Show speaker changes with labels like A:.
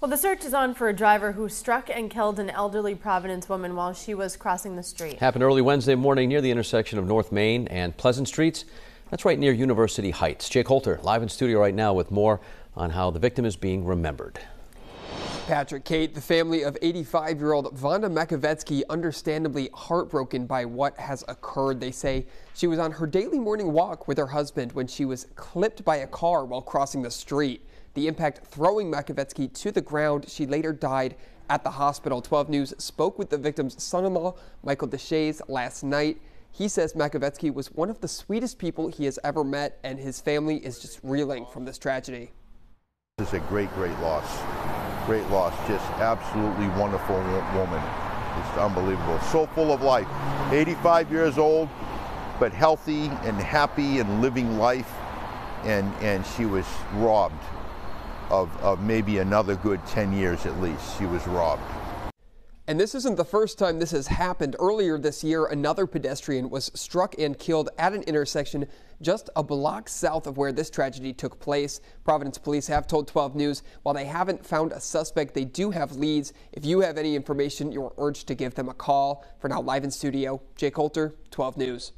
A: Well, the search is on for a driver who struck and killed an elderly Providence woman while she was crossing the street.
B: Happened early Wednesday morning near the intersection of North Main and Pleasant Streets. That's right near University Heights. Jake Holter live in studio right now with more on how the victim is being remembered.
C: Patrick, Kate, the family of 85-year-old Vonda Makovetsky understandably heartbroken by what has occurred. They say she was on her daily morning walk with her husband when she was clipped by a car while crossing the street the impact throwing Makovetsky to the ground. She later died at the hospital. 12 News spoke with the victim's son-in-law, Michael Deshays, last night. He says Makovetsky was one of the sweetest people he has ever met, and his family is just reeling from this tragedy.
D: This is a great, great loss. Great loss. Just absolutely wonderful woman. It's unbelievable. So full of life. 85 years old, but healthy and happy and living life. And, and she was robbed of, of maybe another good 10 years at least. She was robbed.
C: And this isn't the first time this has happened. Earlier this year, another pedestrian was struck and killed at an intersection just a block south of where this tragedy took place. Providence police have told 12 News while they haven't found a suspect, they do have leads. If you have any information, you're urged to give them a call. For now, live in studio, Jake Holter, 12 News.